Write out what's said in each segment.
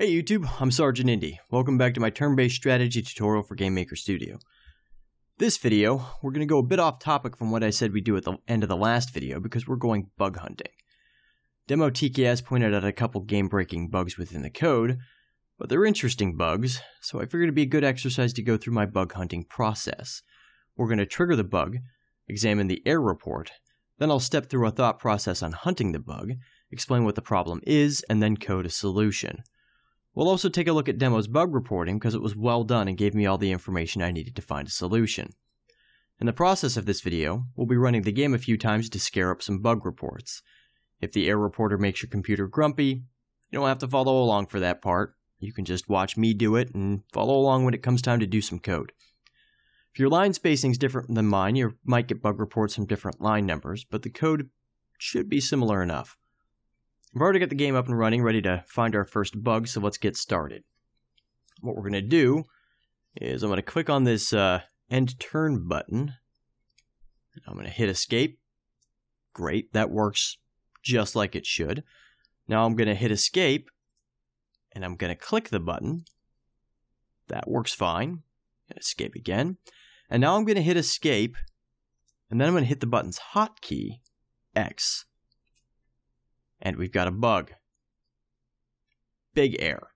Hey YouTube, I'm Sergeant Indie. Welcome back to my turn-based strategy tutorial for GameMaker Studio. This video, we're going to go a bit off topic from what I said we'd do at the end of the last video because we're going bug hunting. Demo TKS pointed out a couple game-breaking bugs within the code, but they're interesting bugs, so I figured it'd be a good exercise to go through my bug hunting process. We're going to trigger the bug, examine the error report, then I'll step through a thought process on hunting the bug, explain what the problem is, and then code a solution. We'll also take a look at Demo's bug reporting because it was well done and gave me all the information I needed to find a solution. In the process of this video, we'll be running the game a few times to scare up some bug reports. If the error reporter makes your computer grumpy, you don't have to follow along for that part. You can just watch me do it and follow along when it comes time to do some code. If your line spacing is different than mine, you might get bug reports from different line numbers, but the code should be similar enough. We've already got the game up and running, ready to find our first bug, so let's get started. What we're going to do is I'm going to click on this uh, end turn button. I'm going to hit escape. Great, that works just like it should. Now I'm going to hit escape, and I'm going to click the button. That works fine. Escape again. And now I'm going to hit escape, and then I'm going to hit the button's hotkey, X. And we've got a bug. Big error.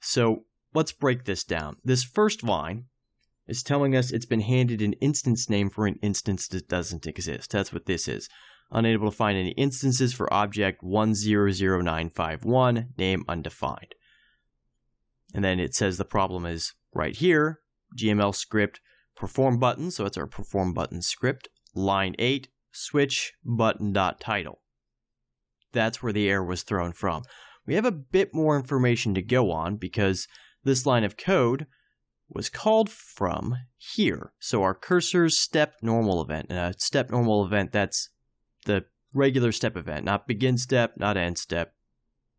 So let's break this down. This first line is telling us it's been handed an instance name for an instance that doesn't exist. That's what this is. Unable to find any instances for object 100951, name undefined. And then it says the problem is right here, GML script perform button, so it's our perform button script, line 8, switch button dot title that's where the error was thrown from. We have a bit more information to go on because this line of code was called from here. So our cursor's step normal event, and a step normal event, that's the regular step event, not begin step, not end step,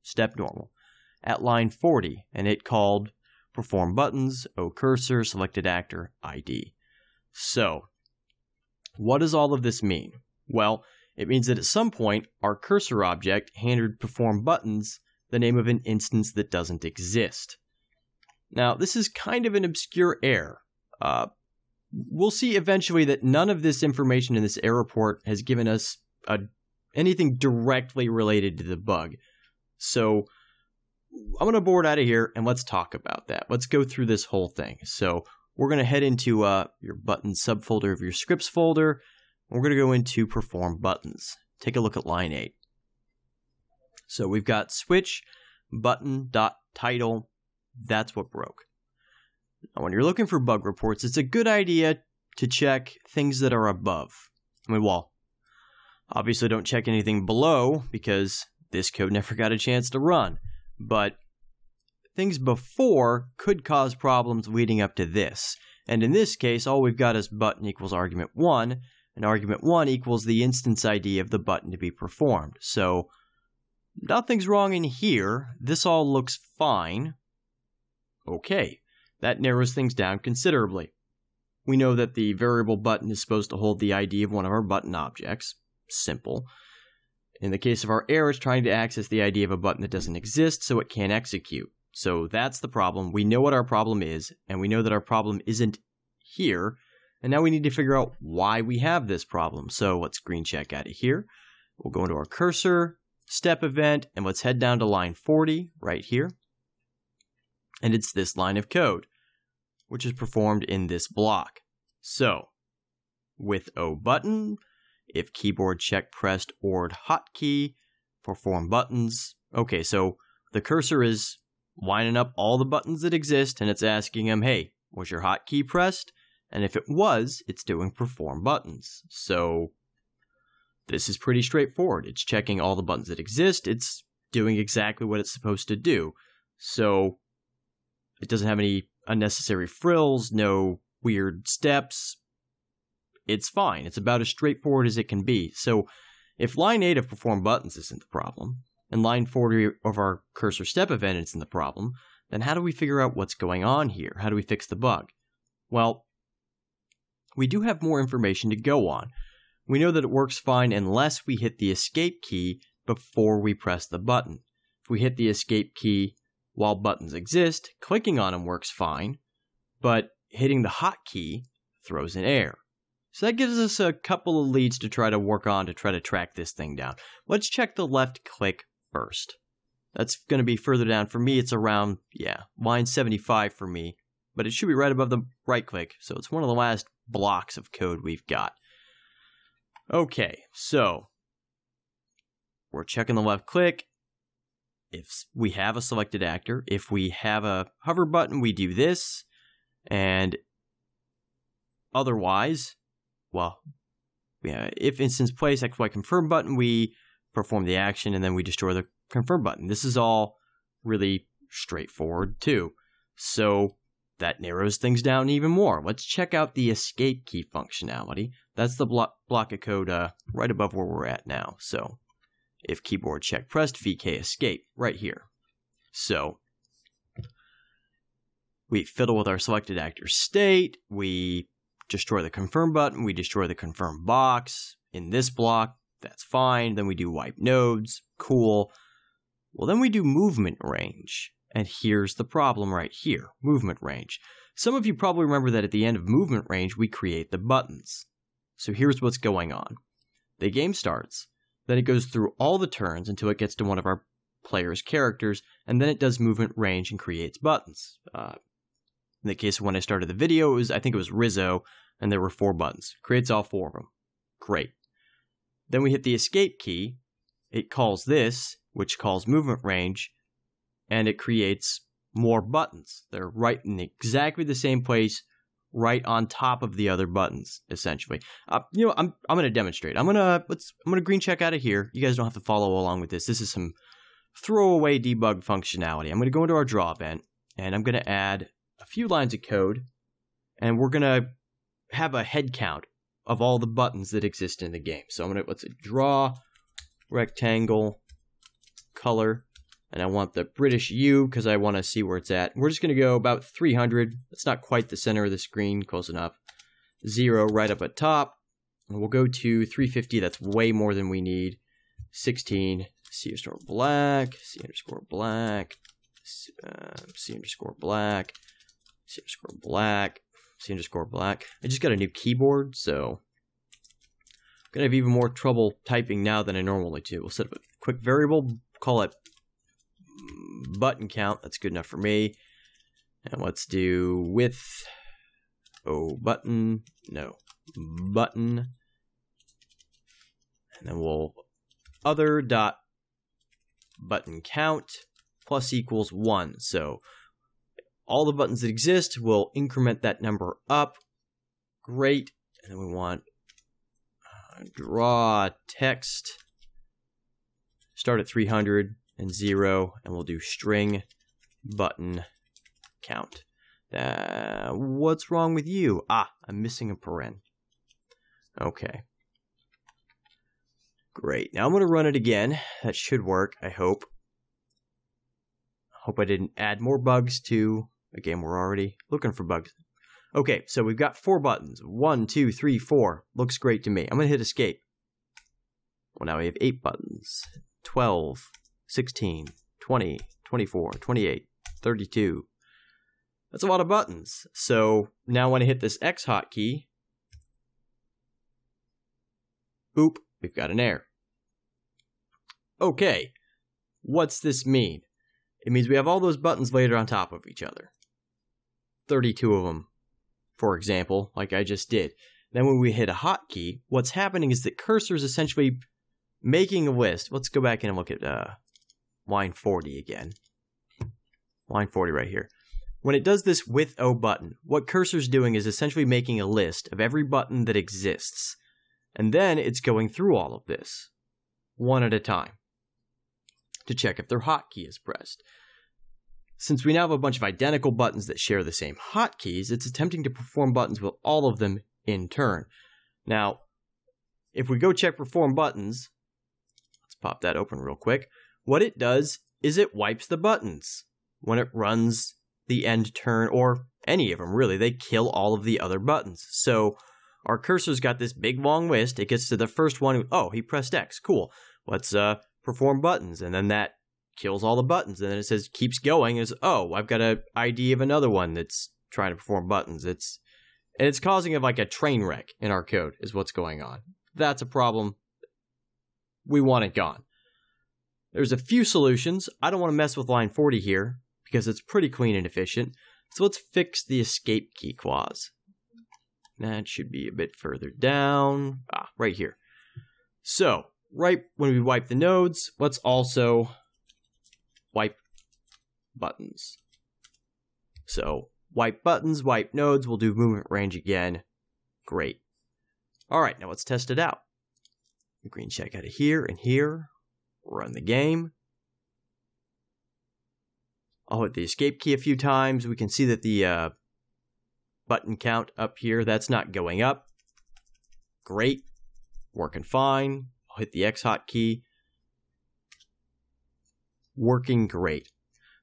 step normal, at line 40, and it called perform buttons, O cursor, selected actor, ID. So, what does all of this mean? Well, it means that at some point, our cursor object handed perform buttons the name of an instance that doesn't exist. Now, this is kind of an obscure error. Uh, we'll see eventually that none of this information in this error report has given us a, anything directly related to the bug. So I'm going to board out of here and let's talk about that. Let's go through this whole thing. So we're going to head into uh, your button subfolder of your scripts folder we're going to go into perform buttons. Take a look at line 8. So we've got switch button dot title. That's what broke. Now, when you're looking for bug reports, it's a good idea to check things that are above. I mean, well, obviously don't check anything below because this code never got a chance to run. But things before could cause problems leading up to this. And in this case, all we've got is button equals argument 1, and argument 1 equals the instance ID of the button to be performed. So nothing's wrong in here. This all looks fine. Okay, that narrows things down considerably. We know that the variable button is supposed to hold the ID of one of our button objects. Simple. In the case of our error, it's trying to access the ID of a button that doesn't exist, so it can't execute. So that's the problem. We know what our problem is, and we know that our problem isn't here, and now we need to figure out why we have this problem. So let's green check out of here. We'll go into our cursor, step event, and let's head down to line 40 right here. And it's this line of code, which is performed in this block. So with O button, if keyboard check pressed or hotkey, perform buttons. Okay, so the cursor is lining up all the buttons that exist and it's asking them, hey, was your hotkey pressed? And if it was, it's doing perform buttons. So this is pretty straightforward. It's checking all the buttons that exist. It's doing exactly what it's supposed to do. So it doesn't have any unnecessary frills, no weird steps. It's fine. It's about as straightforward as it can be. So if line 8 of perform buttons isn't the problem, and line 40 of our cursor step event isn't the problem, then how do we figure out what's going on here? How do we fix the bug? Well, we do have more information to go on. We know that it works fine unless we hit the escape key before we press the button. If we hit the escape key while buttons exist, clicking on them works fine, but hitting the hotkey throws an error. So that gives us a couple of leads to try to work on to try to track this thing down. Let's check the left click first. That's going to be further down. For me, it's around, yeah, line 75 for me, but it should be right above the right click. So it's one of the last blocks of code we've got. Okay, so we're checking the left click. If we have a selected actor, if we have a hover button, we do this. And otherwise, well, yeah, if instance place XY confirm button, we perform the action and then we destroy the confirm button. This is all really straightforward too. So that narrows things down even more. Let's check out the escape key functionality. That's the block, block of code uh, right above where we're at now. So if keyboard check pressed, VK escape right here. So we fiddle with our selected actor state, we destroy the confirm button, we destroy the confirm box. In this block, that's fine. Then we do wipe nodes, cool. Well, then we do movement range. And here's the problem right here, movement range. Some of you probably remember that at the end of movement range, we create the buttons. So here's what's going on. The game starts, then it goes through all the turns until it gets to one of our player's characters, and then it does movement range and creates buttons. Uh, in the case of when I started the video, it was I think it was Rizzo, and there were four buttons. Creates all four of them. Great. Then we hit the escape key. It calls this, which calls movement range, and it creates more buttons. They're right in exactly the same place, right on top of the other buttons, essentially. Uh, you know, I'm I'm gonna demonstrate. I'm gonna let's I'm gonna green check out of here. You guys don't have to follow along with this. This is some throwaway debug functionality. I'm gonna go into our draw event and I'm gonna add a few lines of code, and we're gonna have a head count of all the buttons that exist in the game. So I'm gonna let's draw rectangle color and I want the British U because I want to see where it's at. We're just going to go about 300. It's not quite the center of the screen, close enough. Zero right up at top. And we'll go to 350. That's way more than we need. 16. C underscore black. C underscore black. Uh, C underscore black. C underscore black. C underscore black. I just got a new keyboard, so I'm gonna have even more trouble typing now than I normally do. We'll set up a quick variable, call it button count. That's good enough for me. And let's do width. Oh, button. No, button. And then we'll other dot button count plus equals one. So all the buttons that exist will increment that number up. Great. And then we want uh, draw text. Start at 300 and 0, and we'll do string button count. Uh, what's wrong with you? Ah, I'm missing a paren. Okay. Great. Now I'm going to run it again. That should work, I hope. Hope I didn't add more bugs to a game we're already looking for bugs. Okay, so we've got four buttons. One, two, three, four. Looks great to me. I'm going to hit escape. Well, now we have eight buttons. 12, 16, 20, 24, 28, 32. That's a lot of buttons. So now when I hit this X hotkey, oop, we've got an error. Okay, what's this mean? It means we have all those buttons laid on top of each other. 32 of them, for example, like I just did. Then when we hit a hotkey, what's happening is that cursor is essentially making a list. Let's go back in and look at uh, line 40 again. Line 40 right here. When it does this with O button, what cursor's doing is essentially making a list of every button that exists. And then it's going through all of this, one at a time, to check if their hotkey is pressed. Since we now have a bunch of identical buttons that share the same hotkeys, it's attempting to perform buttons with all of them in turn. Now, if we go check perform buttons, let's pop that open real quick. What it does is it wipes the buttons when it runs the end turn, or any of them really. They kill all of the other buttons. So our cursor's got this big long list. It gets to the first one. Oh, he pressed X. Cool. Let's uh, perform buttons. And then that kills all the buttons. And then it says keeps going is oh, I've got a ID of another one that's trying to perform buttons. It's and it's causing like a train wreck in our code is what's going on. That's a problem. We want it gone. There's a few solutions. I don't want to mess with line 40 here because it's pretty clean and efficient. So let's fix the escape key clause. That should be a bit further down. Ah, right here. So, right when we wipe the nodes, let's also wipe buttons. So, wipe buttons, wipe nodes, we'll do movement range again. Great. All right, now let's test it out. Green check out of here and here. Run the game. I'll hit the escape key a few times. We can see that the uh, button count up here, that's not going up. Great. Working fine. I'll hit the X hotkey. Working great.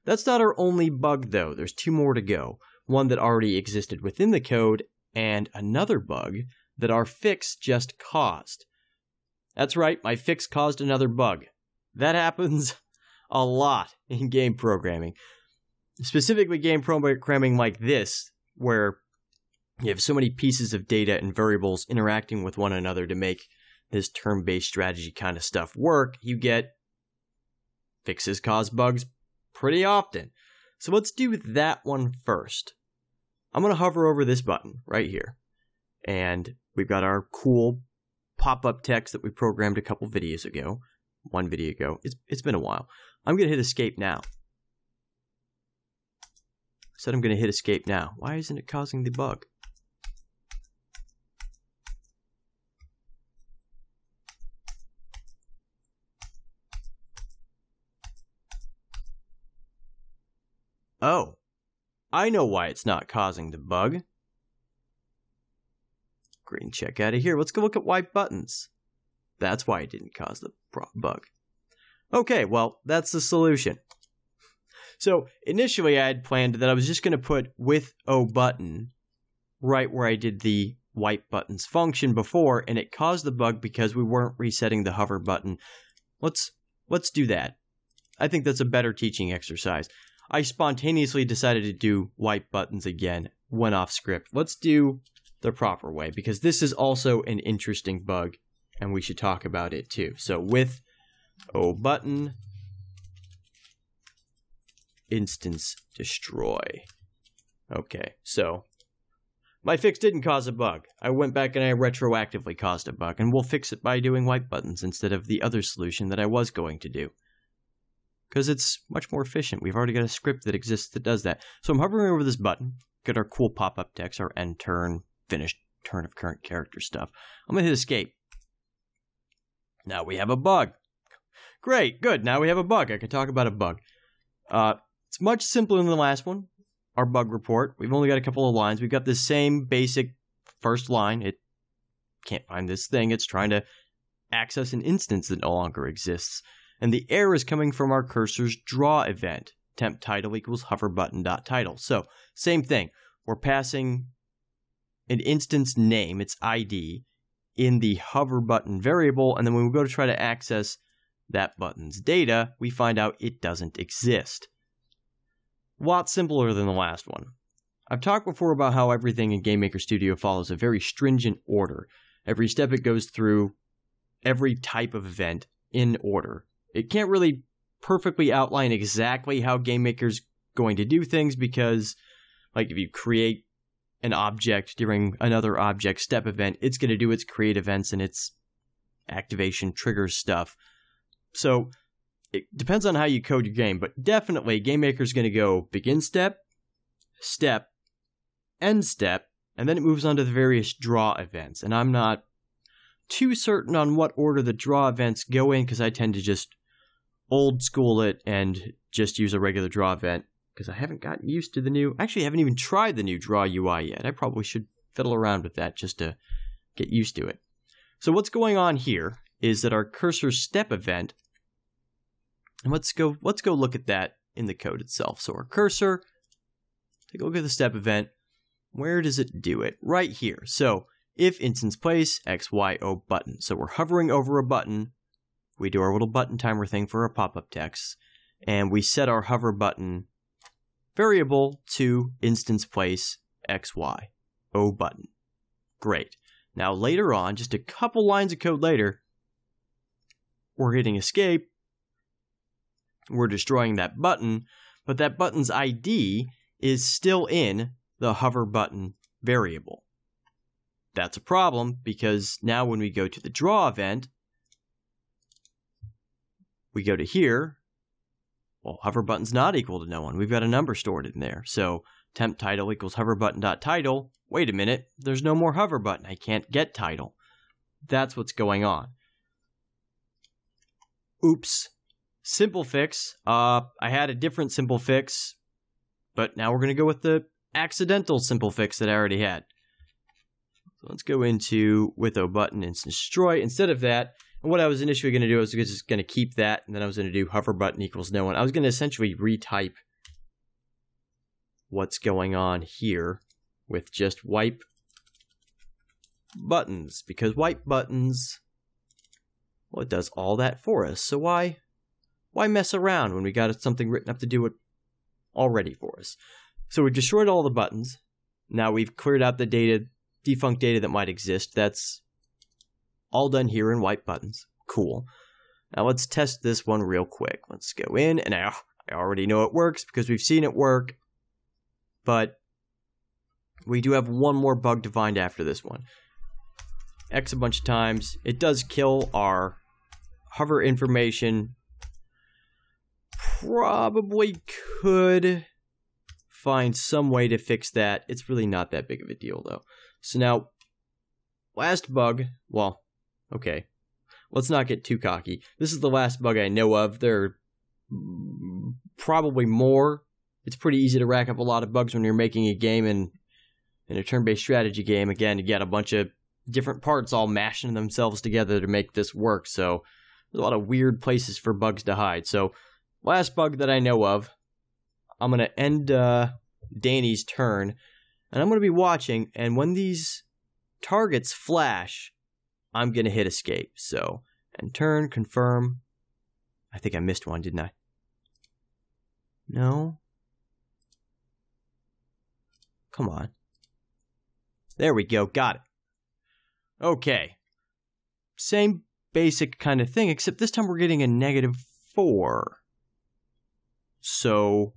That's not our only bug though. There's two more to go. One that already existed within the code and another bug that our fix just caused. That's right, my fix caused another bug. That happens a lot in game programming. Specifically, game programming like this, where you have so many pieces of data and variables interacting with one another to make this turn based strategy kind of stuff work, you get fixes cause bugs pretty often. So let's do that one first. I'm going to hover over this button right here. And we've got our cool pop up text that we programmed a couple videos ago. One video ago. It's, it's been a while. I'm going to hit escape now. I Said I'm going to hit escape now. Why isn't it causing the bug? Oh, I know why it's not causing the bug. Green check out of here. Let's go look at wipe buttons. That's why it didn't cause the bug. Okay, well, that's the solution. So initially I had planned that I was just going to put with O button right where I did the wipe buttons function before, and it caused the bug because we weren't resetting the hover button. Let's let's do that. I think that's a better teaching exercise. I spontaneously decided to do wipe buttons again, went off script. Let's do the proper way because this is also an interesting bug and we should talk about it too. So with O button instance destroy. Okay, so my fix didn't cause a bug. I went back and I retroactively caused a bug, and we'll fix it by doing wipe buttons instead of the other solution that I was going to do because it's much more efficient. We've already got a script that exists that does that. So I'm hovering over this button, got our cool pop-up text, our end turn, finished turn of current character stuff. I'm going to hit escape. Now we have a bug. Great, good. Now we have a bug. I can talk about a bug. Uh, it's much simpler than the last one, our bug report. We've only got a couple of lines. We've got the same basic first line. It can't find this thing. It's trying to access an instance that no longer exists and the error is coming from our cursor's draw event, temp title equals hover button dot title. So same thing, we're passing an instance name, its ID, in the hover button variable, and then when we go to try to access that button's data, we find out it doesn't exist. A lot simpler than the last one. I've talked before about how everything in GameMaker Studio follows a very stringent order. Every step it goes through, every type of event in order. It can't really perfectly outline exactly how GameMaker's going to do things because, like, if you create an object during another object step event, it's going to do its create events and its activation triggers stuff. So it depends on how you code your game, but definitely GameMaker's going to go begin step, step, end step, and then it moves on to the various draw events. And I'm not too certain on what order the draw events go in because I tend to just old school it and just use a regular draw event because I haven't gotten used to the new. Actually, I haven't even tried the new draw UI yet. I probably should fiddle around with that just to get used to it. So what's going on here is that our cursor step event, and let's go let's go look at that in the code itself. So our cursor, take a look at the step event. Where does it do it? Right here. So if instance place x y o button. So we're hovering over a button we do our little button timer thing for our pop-up text, and we set our hover button variable to instance place xy, O button. Great. Now later on, just a couple lines of code later, we're hitting escape, we're destroying that button, but that button's ID is still in the hover button variable. That's a problem because now when we go to the draw event, we go to here, well, hover button's not equal to no one. We've got a number stored in there. So temp title equals hover button dot title. Wait a minute, there's no more hover button. I can't get title. That's what's going on. Oops. Simple fix. Uh, I had a different simple fix, but now we're going to go with the accidental simple fix that I already had. So let's go into with O button instance destroy. Instead of that, what I was initially going to do, was just going to keep that, and then I was going to do hover button equals no one. I was going to essentially retype what's going on here with just wipe buttons, because wipe buttons, well, it does all that for us. So why, why mess around when we got something written up to do it already for us? So we destroyed all the buttons. Now we've cleared out the data, defunct data that might exist. That's all done here in wipe buttons. Cool. Now let's test this one real quick. Let's go in, and I, I already know it works because we've seen it work. But we do have one more bug to find after this one. X a bunch of times. It does kill our hover information. Probably could find some way to fix that. It's really not that big of a deal though. So now, last bug, well, Okay. Let's not get too cocky. This is the last bug I know of. There are probably more. It's pretty easy to rack up a lot of bugs when you're making a game in in a turn-based strategy game. Again, you get a bunch of different parts all mashing themselves together to make this work. So there's a lot of weird places for bugs to hide. So last bug that I know of, I'm gonna end uh, Danny's turn, and I'm gonna be watching. And when these targets flash, I'm going to hit escape. So, and turn, confirm. I think I missed one, didn't I? No. Come on. There we go. Got it. Okay. Same basic kind of thing, except this time we're getting a negative 4. So,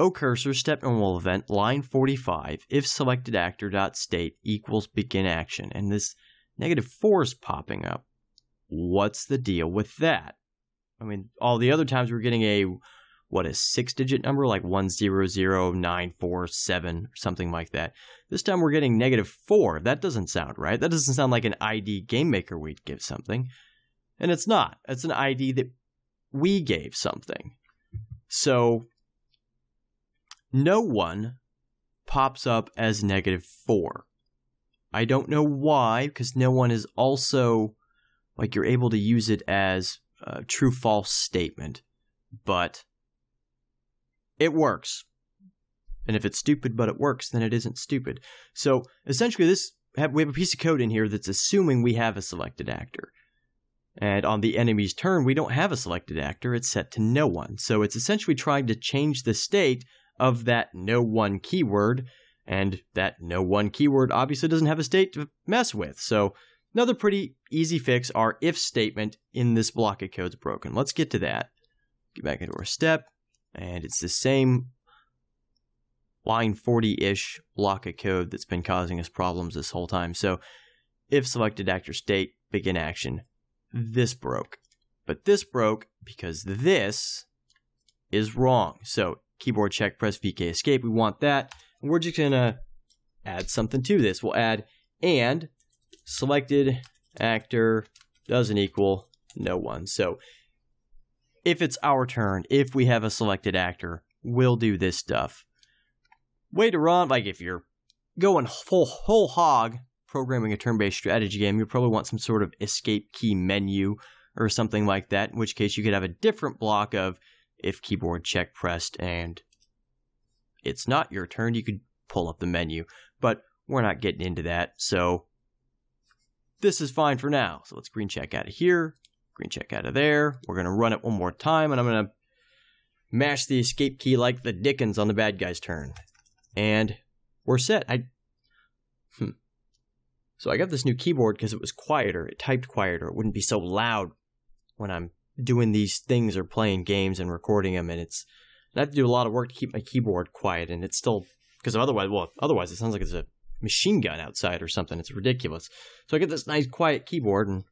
O cursor step normal event line 45 if selected actor dot state equals begin action and this negative 4 is popping up. What's the deal with that? I mean, all the other times we're getting a, what, a six digit number like 100947, or something like that. This time we're getting negative 4. That doesn't sound right. That doesn't sound like an ID game maker we'd give something. And it's not. It's an ID that we gave something. So, no one pops up as negative 4. I don't know why, because no one is also like you're able to use it as a true false statement, but it works. And if it's stupid but it works, then it isn't stupid. So essentially, this we have a piece of code in here that's assuming we have a selected actor. And on the enemy's turn, we don't have a selected actor, it's set to no one. So it's essentially trying to change the state of that no one keyword and that no one keyword obviously doesn't have a state to mess with. So another pretty easy fix, our if statement in this block of code is broken. Let's get to that. Get back into our step, and it's the same line 40-ish block of code that's been causing us problems this whole time. So if selected actor state, begin action, this broke. But this broke because this is wrong. So keyboard check, press VK escape, we want that. And we're just going to add something to this. We'll add and selected actor doesn't equal no one. So if it's our turn, if we have a selected actor, we'll do this stuff. Later on, like if you're going full whole hog programming a turn-based strategy game, you probably want some sort of escape key menu or something like that, in which case you could have a different block of if keyboard check pressed and it's not your turn, you could pull up the menu. But we're not getting into that, so this is fine for now. So let's green check out of here, green check out of there. We're going to run it one more time, and I'm going to mash the escape key like the Dickens on the bad guy's turn. And we're set. I hmm. So I got this new keyboard because it was quieter. It typed quieter. It wouldn't be so loud when I'm doing these things or playing games and recording them. And it's I have to do a lot of work to keep my keyboard quiet. And it's still because otherwise, well, otherwise it sounds like it's a machine gun outside or something. It's ridiculous. So I get this nice quiet keyboard, and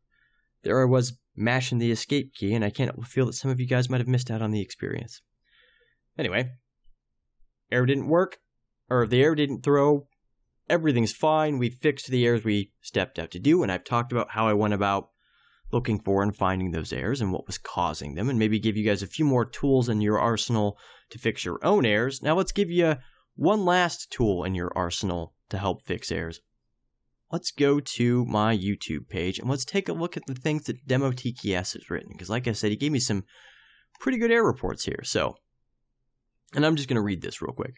there I was mashing the escape key, and I can't feel that some of you guys might have missed out on the experience. Anyway, air didn't work, or the air didn't throw. Everything's fine. We fixed the errors we stepped out to do, and I've talked about how I went about looking for and finding those errors and what was causing them, and maybe give you guys a few more tools in your arsenal to fix your own errors. Now let's give you one last tool in your arsenal to help fix errors. Let's go to my YouTube page and let's take a look at the things that Demo TKS has written. Because, like I said, he gave me some pretty good error reports here. So, and I'm just going to read this real quick.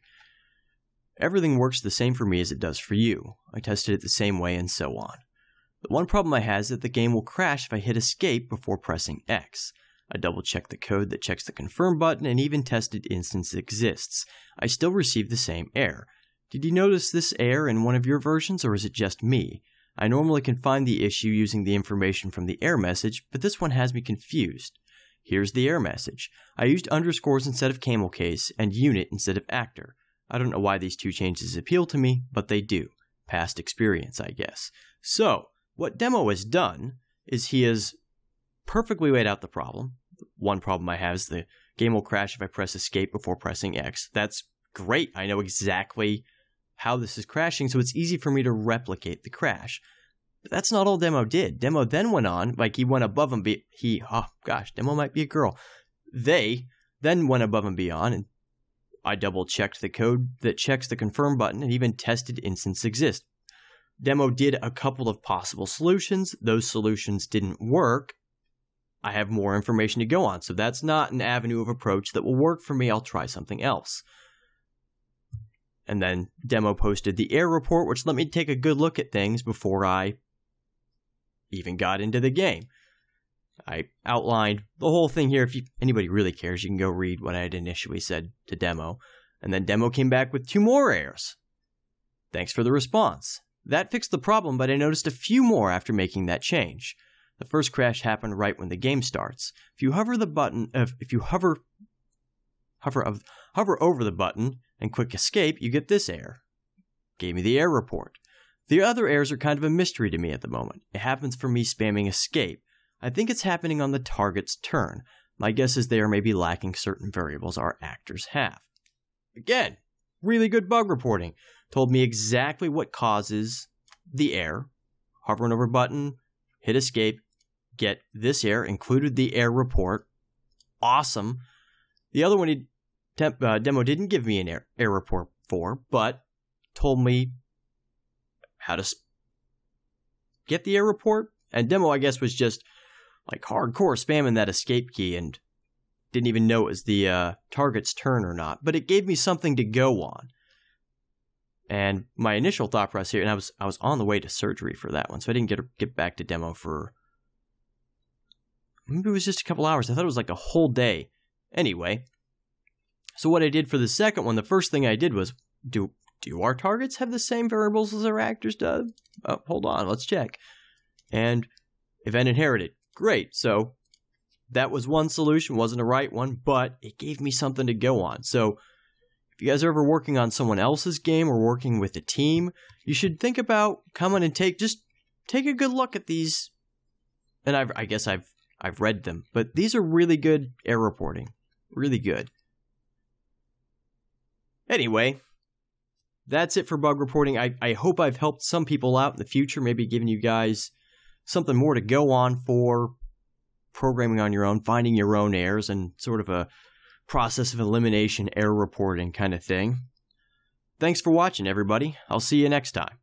Everything works the same for me as it does for you. I tested it the same way and so on. The one problem I have is that the game will crash if I hit escape before pressing X. I double checked the code that checks the confirm button and even tested instance exists. I still receive the same error. Did you notice this error in one of your versions, or is it just me? I normally can find the issue using the information from the error message, but this one has me confused. Here's the error message. I used underscores instead of camel case and unit instead of actor. I don't know why these two changes appeal to me, but they do. Past experience, I guess. So, what Demo has done is he has perfectly laid out the problem. One problem I have is the game will crash if I press escape before pressing X. That's great. I know exactly how this is crashing, so it's easy for me to replicate the crash. But that's not all Demo did. Demo then went on, like he went above and be he oh gosh, Demo might be a girl. They then went above and beyond and I double checked the code that checks the confirm button and even tested instance exist. Demo did a couple of possible solutions. Those solutions didn't work. I have more information to go on, so that's not an avenue of approach that will work for me. I'll try something else. And then Demo posted the error report, which let me take a good look at things before I even got into the game. I outlined the whole thing here. If you, anybody really cares, you can go read what I had initially said to Demo. And then Demo came back with two more errors. Thanks for the response. That fixed the problem, but I noticed a few more after making that change. The first crash happened right when the game starts. If you hover the button, uh, if you hover, hover of, hover over the button, and quick escape, you get this error. Gave me the error report. The other errors are kind of a mystery to me at the moment. It happens for me spamming escape. I think it's happening on the target's turn. My guess is they are maybe lacking certain variables our actors have. Again, really good bug reporting. Told me exactly what causes the error. Hovering over button, hit escape, get this error, included the error report. Awesome. The other one he temp, uh, demo didn't give me an error, error report for, but told me how to get the error report. And demo, I guess, was just like hardcore spamming that escape key and didn't even know it was the uh, target's turn or not. But it gave me something to go on. And my initial thought process here, and I was I was on the way to surgery for that one, so I didn't get get back to demo for maybe it was just a couple hours. I thought it was like a whole day. Anyway, so what I did for the second one, the first thing I did was do do our targets have the same variables as our actors do? Oh, hold on, let's check. And event inherited. Great. So that was one solution, wasn't a right one, but it gave me something to go on. So if you guys are ever working on someone else's game or working with a team, you should think about coming and take just take a good look at these. And I've, I guess I've I've read them, but these are really good error reporting, really good. Anyway, that's it for bug reporting. I, I hope I've helped some people out in the future, maybe giving you guys something more to go on for programming on your own, finding your own errors, and sort of a process of elimination, error reporting kind of thing. Thanks for watching, everybody. I'll see you next time.